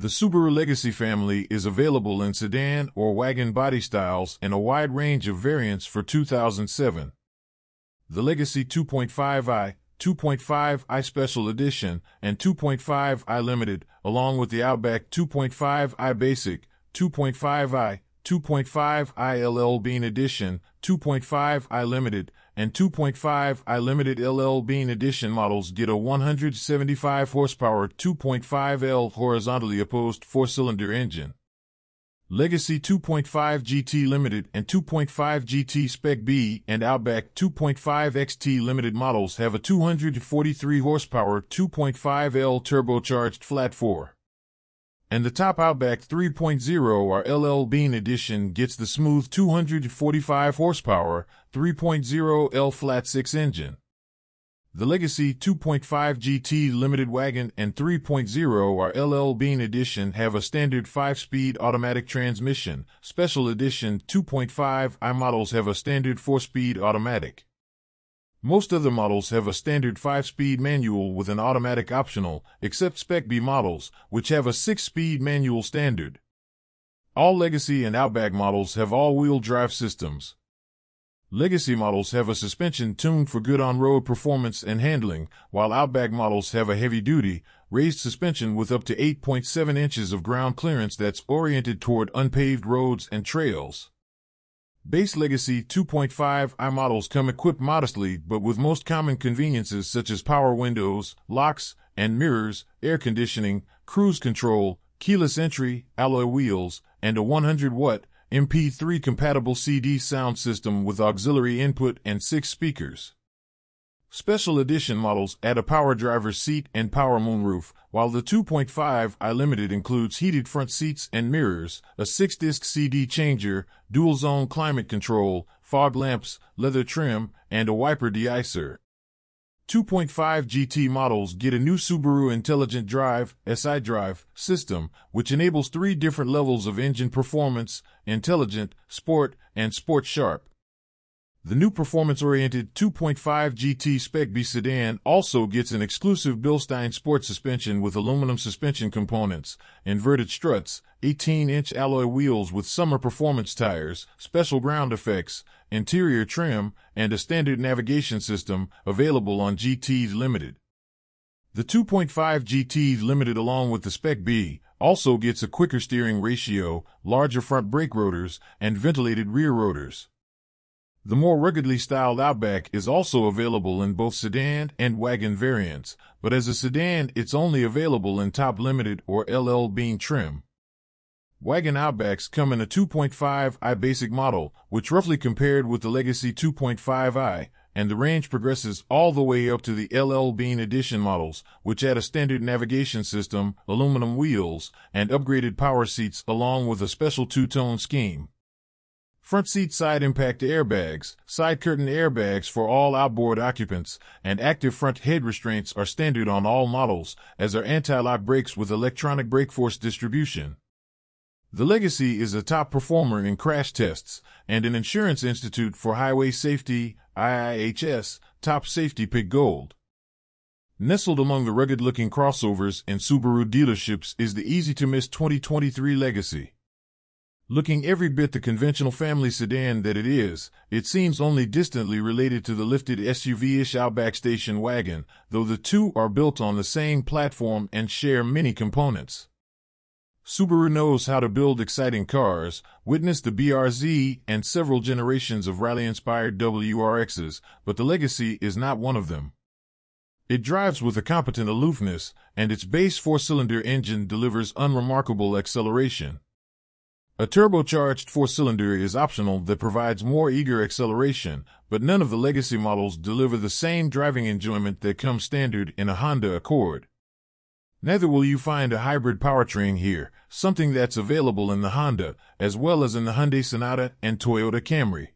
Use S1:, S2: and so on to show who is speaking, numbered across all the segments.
S1: The Subaru Legacy family is available in sedan or wagon body styles and a wide range of variants for 2007. The Legacy 2.5i, 2.5i Special Edition, and 2.5i Limited, along with the Outback 2.5i Basic, 2.5i, 2.5i LL Bean Edition, 2.5i Limited, and 2.5i Limited LL Bean Edition models get a 175 horsepower 2.5L horizontally opposed four-cylinder engine. Legacy 2.5 GT Limited and 2.5 GT Spec B and Outback 2.5 XT Limited models have a 243 horsepower 2.5L turbocharged flat 4. And the top Outback 3.0 R LL Bean edition gets the smooth 245 horsepower 3.0 L flat 6 engine. The Legacy 2.5 GT Limited Wagon and 3.0 R LL Bean Edition have a standard 5-speed automatic transmission. Special Edition 2.5i models have a standard 4-speed automatic. Most other models have a standard 5-speed manual with an automatic optional, except Spec B models, which have a 6-speed manual standard. All Legacy and Outback models have all-wheel drive systems. Legacy models have a suspension tuned for good on-road performance and handling, while Outback models have a heavy-duty, raised suspension with up to 8.7 inches of ground clearance that's oriented toward unpaved roads and trails. Base Legacy 2.5i models come equipped modestly but with most common conveniences such as power windows, locks and mirrors, air conditioning, cruise control, keyless entry, alloy wheels, and a 100-watt, MP3 compatible CD sound system with auxiliary input and six speakers. Special edition models add a power driver's seat and power moonroof, while the 2.5i Limited includes heated front seats and mirrors, a 6-disc CD changer, dual-zone climate control, fog lamps, leather trim, and a wiper deicer. 2.5 GT models get a new Subaru Intelligent Drive SI Drive system, which enables three different levels of engine performance, intelligent, sport, and sport sharp. The new performance-oriented 2.5 GT Spec B sedan also gets an exclusive Bilstein sport suspension with aluminum suspension components, inverted struts, 18-inch alloy wheels with summer performance tires, special ground effects, interior trim, and a standard navigation system available on GT's Limited. The 2.5 GT Limited along with the Spec B also gets a quicker steering ratio, larger front brake rotors, and ventilated rear rotors. The more ruggedly styled Outback is also available in both sedan and wagon variants, but as a sedan it's only available in top limited or LL Bean trim. Wagon Outbacks come in a 2.5i basic model, which roughly compared with the Legacy 2.5i, and the range progresses all the way up to the LL Bean Edition models, which add a standard navigation system, aluminum wheels, and upgraded power seats along with a special two-tone scheme. Front seat side impact airbags, side curtain airbags for all outboard occupants, and active front head restraints are standard on all models, as are anti-lock brakes with electronic brake force distribution. The Legacy is a top performer in crash tests and an Insurance Institute for Highway Safety IIHS top safety pick gold. Nestled among the rugged-looking crossovers in Subaru dealerships is the easy-to-miss 2023 Legacy. Looking every bit the conventional family sedan that it is, it seems only distantly related to the lifted SUV-ish Outback station wagon, though the two are built on the same platform and share many components. Subaru knows how to build exciting cars, witness the BRZ and several generations of rally-inspired WRXs, but the Legacy is not one of them. It drives with a competent aloofness, and its base four-cylinder engine delivers unremarkable acceleration. A turbocharged four-cylinder is optional that provides more eager acceleration, but none of the legacy models deliver the same driving enjoyment that comes standard in a Honda Accord. Neither will you find a hybrid powertrain here, something that's available in the Honda, as well as in the Hyundai Sonata and Toyota Camry.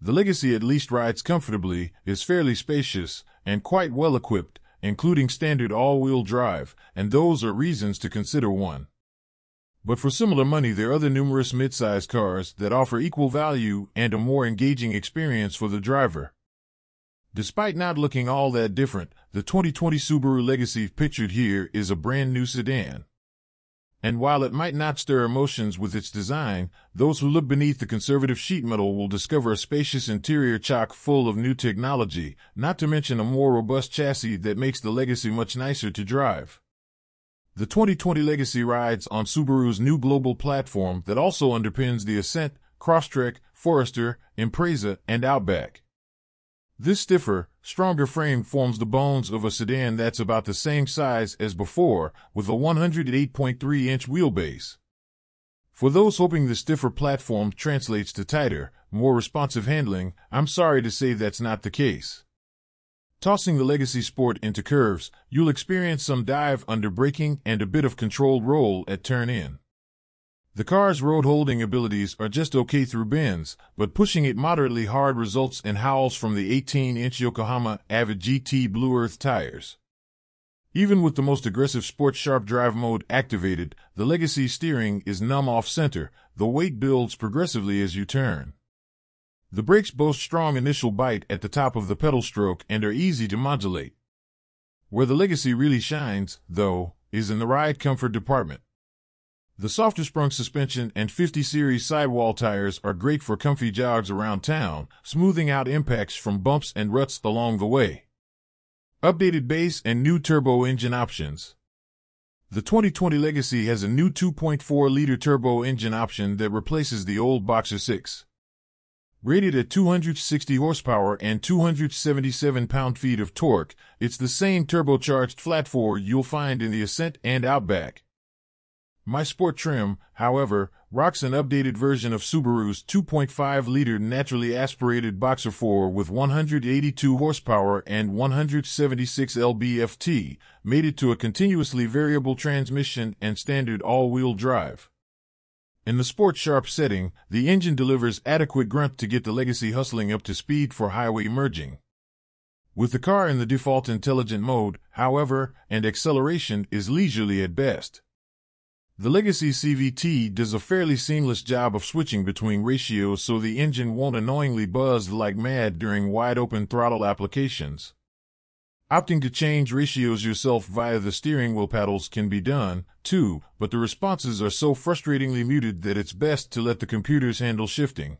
S1: The Legacy at least rides comfortably, is fairly spacious, and quite well equipped, including standard all-wheel drive, and those are reasons to consider one. But for similar money, there are other numerous mid-size cars that offer equal value and a more engaging experience for the driver. Despite not looking all that different, the 2020 Subaru Legacy pictured here is a brand new sedan. And while it might not stir emotions with its design, those who look beneath the conservative sheet metal will discover a spacious interior chock full of new technology, not to mention a more robust chassis that makes the Legacy much nicer to drive. The 2020 Legacy rides on Subaru's new global platform that also underpins the Ascent, Crosstrek, Forester, Impreza, and Outback. This stiffer, stronger frame forms the bones of a sedan that's about the same size as before, with a 108.3-inch wheelbase. For those hoping the stiffer platform translates to tighter, more responsive handling, I'm sorry to say that's not the case. Tossing the Legacy Sport into curves, you'll experience some dive under braking and a bit of controlled roll at turn in. The car's road holding abilities are just okay through bends, but pushing it moderately hard results in howls from the 18 inch Yokohama Avid GT Blue Earth tires. Even with the most aggressive Sport Sharp drive mode activated, the Legacy steering is numb off center, the weight builds progressively as you turn. The brakes boast strong initial bite at the top of the pedal stroke and are easy to modulate. Where the Legacy really shines, though, is in the ride comfort department. The softer sprung suspension and 50 series sidewall tires are great for comfy jogs around town, smoothing out impacts from bumps and ruts along the way. Updated base and new turbo engine options. The 2020 Legacy has a new 2.4 liter turbo engine option that replaces the old Boxer 6. Rated at 260 horsepower and 277 pound-feet of torque, it's the same turbocharged flat four you'll find in the Ascent and Outback. My Sport trim, however, rocks an updated version of Subaru's 2.5-liter naturally aspirated Boxer 4 with 182 horsepower and 176 lb-ft, mated to a continuously variable transmission and standard all-wheel drive. In the Sport Sharp setting, the engine delivers adequate grunt to get the Legacy hustling up to speed for highway merging. With the car in the default intelligent mode, however, and acceleration is leisurely at best. The Legacy CVT does a fairly seamless job of switching between ratios so the engine won't annoyingly buzz like mad during wide-open throttle applications. Opting to change ratios yourself via the steering wheel paddles can be done, too, but the responses are so frustratingly muted that it's best to let the computers handle shifting.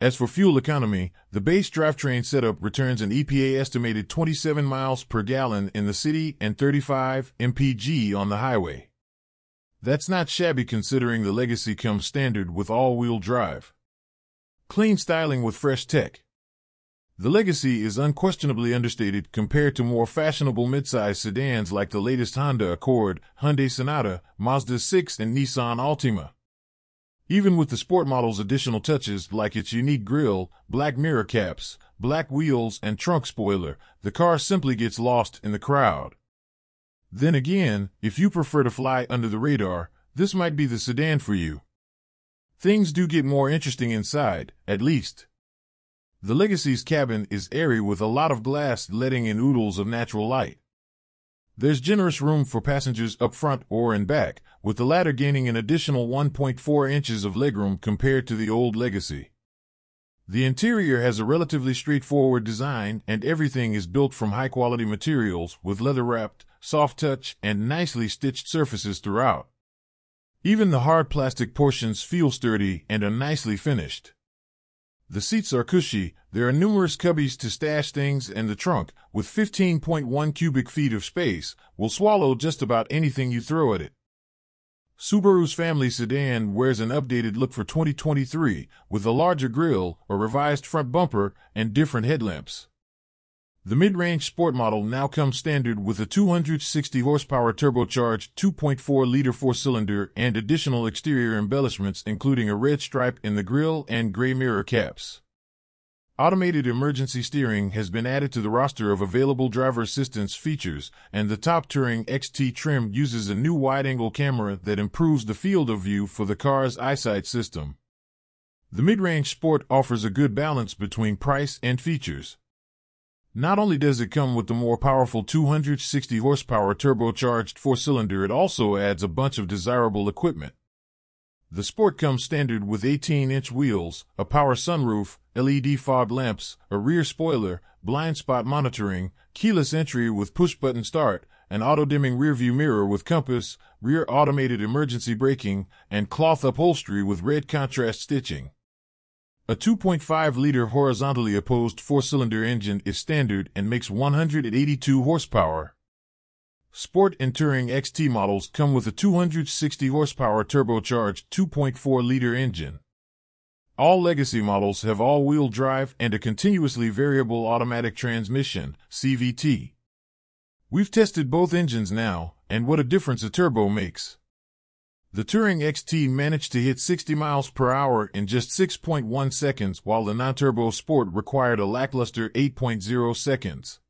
S1: As for fuel economy, the base drivetrain setup returns an EPA estimated 27 miles per gallon in the city and 35 mpg on the highway. That's not shabby considering the Legacy comes standard with all-wheel drive. Clean styling with fresh tech. The Legacy is unquestionably understated compared to more fashionable midsize sedans like the latest Honda Accord, Hyundai Sonata, Mazda 6, and Nissan Altima. Even with the sport model's additional touches like its unique grille, black mirror caps, black wheels, and trunk spoiler, the car simply gets lost in the crowd. Then again, if you prefer to fly under the radar, this might be the sedan for you. Things do get more interesting inside, at least. The Legacy's cabin is airy with a lot of glass letting in oodles of natural light. There's generous room for passengers up front or in back, with the latter gaining an additional 1.4 inches of legroom compared to the old Legacy. The interior has a relatively straightforward design and everything is built from high quality materials with leather wrapped, soft touch, and nicely stitched surfaces throughout. Even the hard plastic portions feel sturdy and are nicely finished. The seats are cushy, there are numerous cubbies to stash things, and the trunk, with 15.1 cubic feet of space, will swallow just about anything you throw at it. Subaru's family sedan wears an updated look for 2023, with a larger grille, a revised front bumper, and different headlamps. The mid-range sport model now comes standard with a 260 horsepower turbocharged 2.4-liter four-cylinder and additional exterior embellishments including a red stripe in the grille and gray mirror caps. Automated emergency steering has been added to the roster of available driver assistance features, and the top Touring XT trim uses a new wide-angle camera that improves the field of view for the car's eyesight system. The mid-range Sport offers a good balance between price and features. Not only does it come with the more powerful 260 horsepower turbocharged four cylinder, it also adds a bunch of desirable equipment. The Sport comes standard with 18 inch wheels, a power sunroof, LED fog lamps, a rear spoiler, blind spot monitoring, keyless entry with push button start, an auto-dimming rearview mirror with compass, rear automated emergency braking, and cloth upholstery with red contrast stitching. A 2.5-liter horizontally opposed four-cylinder engine is standard and makes 182 horsepower. Sport and Touring XT models come with a 260 horsepower turbocharged 2.4-liter engine. All legacy models have all-wheel drive and a continuously variable automatic transmission, CVT. We've tested both engines now, and what a difference a turbo makes. The Touring XT managed to hit 60 miles per hour in just 6.1 seconds, while the non-turbo Sport required a lackluster 8.0 seconds.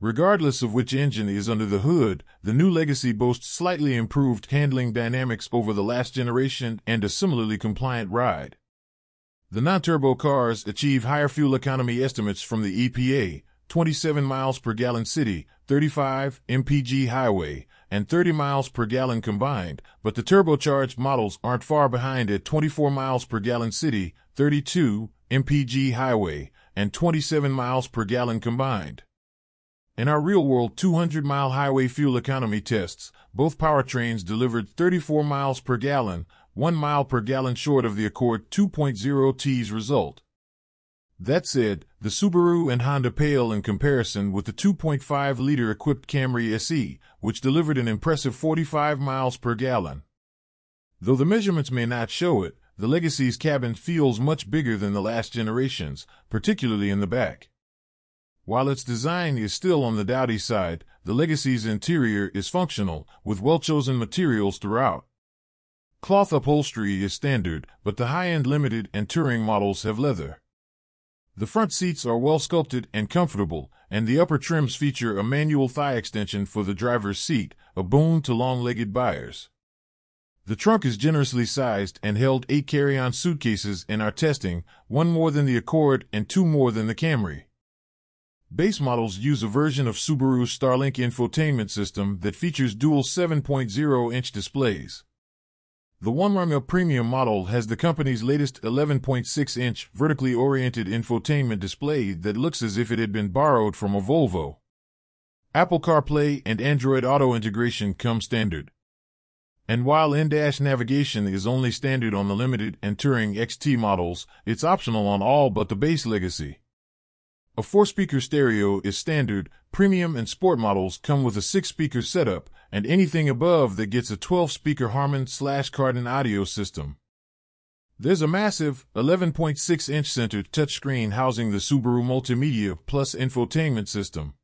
S1: Regardless of which engine is under the hood, the new Legacy boasts slightly improved handling dynamics over the last generation and a similarly compliant ride. The non-turbo cars achieve higher fuel economy estimates from the EPA, 27 miles per gallon city, 35 mpg highway, and 30 miles per gallon combined, but the turbocharged models aren't far behind at 24 miles per gallon city, 32 mpg highway, and 27 miles per gallon combined. In our real-world 200-mile highway fuel economy tests, both powertrains delivered 34 miles per gallon, 1 mile per gallon short of the Accord 2.0T's result. That said, the Subaru and Honda pale in comparison with the 2.5-liter equipped Camry SE, which delivered an impressive 45 miles per gallon. Though the measurements may not show it, the Legacy's cabin feels much bigger than the last generation's, particularly in the back. While its design is still on the dowdy side, the Legacy's interior is functional, with well-chosen materials throughout. Cloth upholstery is standard, but the high-end limited and touring models have leather. The front seats are well sculpted and comfortable, and the upper trims feature a manual thigh extension for the driver's seat, a boon to long-legged buyers. The trunk is generously sized and held eight carry-on suitcases in our testing, one more than the Accord and two more than the Camry. Base models use a version of Subaru's Starlink infotainment system that features dual 7.0-inch displays. The One Romeo Premium model has the company's latest 11.6-inch vertically oriented infotainment display that looks as if it had been borrowed from a Volvo. Apple CarPlay and Android Auto integration come standard. And while in-dash navigation is only standard on the Limited and Touring XT models, it's optional on all but the base Legacy. A four-speaker stereo is standard, premium and sport models come with a six-speaker setup, and anything above that gets a 12-speaker Harman slash Kardon audio system. There's a massive 11.6-inch center touchscreen housing the Subaru Multimedia Plus infotainment system.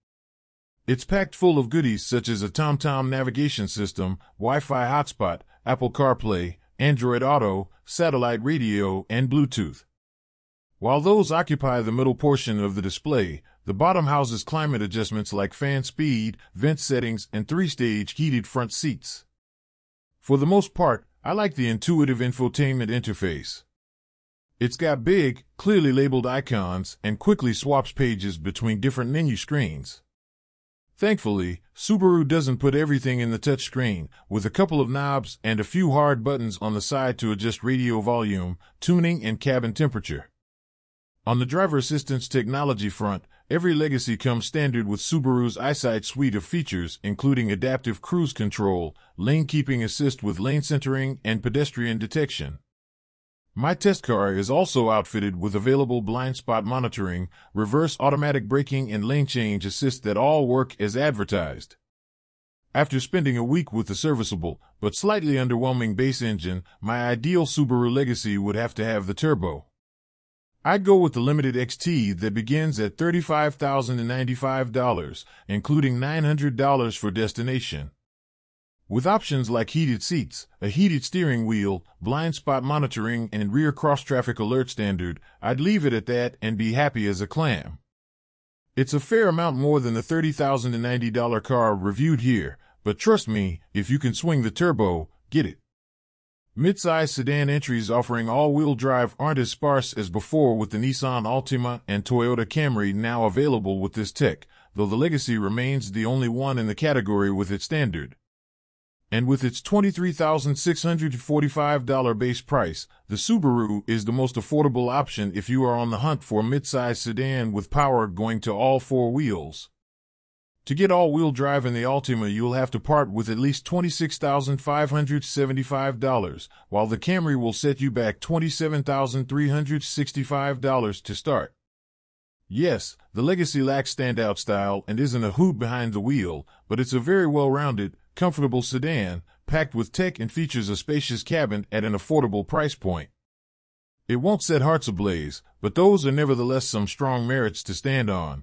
S1: It's packed full of goodies such as a TomTom navigation system, Wi-Fi hotspot, Apple CarPlay, Android Auto, satellite radio, and Bluetooth. While those occupy the middle portion of the display, the bottom houses climate adjustments like fan speed, vent settings, and three-stage heated front seats. For the most part, I like the intuitive infotainment interface. It's got big, clearly labeled icons and quickly swaps pages between different menu screens. Thankfully, Subaru doesn't put everything in the touchscreen, with a couple of knobs and a few hard buttons on the side to adjust radio volume, tuning, and cabin temperature. On the driver assistance technology front, every Legacy comes standard with Subaru's EyeSight suite of features, including adaptive cruise control, lane keeping assist with lane centering, and pedestrian detection. My test car is also outfitted with available blind spot monitoring, reverse automatic braking, and lane change assist that all work as advertised. After spending a week with the serviceable but slightly underwhelming base engine, my ideal Subaru Legacy would have to have the turbo. I'd go with the limited XT that begins at $35,095, including $900 for destination. With options like heated seats, a heated steering wheel, blind spot monitoring, and rear cross traffic alert standard, I'd leave it at that and be happy as a clam. It's a fair amount more than the $30,090 car reviewed here, but trust me, if you can swing the turbo, get it. Midsize sedan entries offering all-wheel drive aren't as sparse as before with the Nissan Altima and Toyota Camry now available with this tech, though the Legacy remains the only one in the category with its standard. And with its $23,645 base price, the Subaru is the most affordable option if you are on the hunt for a midsize sedan with power going to all four wheels. To get all-wheel drive in the Altima, you'll have to part with at least $26,575, while the Camry will set you back $27,365 to start. Yes, the Legacy lacks standout style and isn't a hoot behind the wheel, but it's a very well-rounded, comfortable sedan, packed with tech and features a spacious cabin at an affordable price point. It won't set hearts ablaze, but those are nevertheless some strong merits to stand on.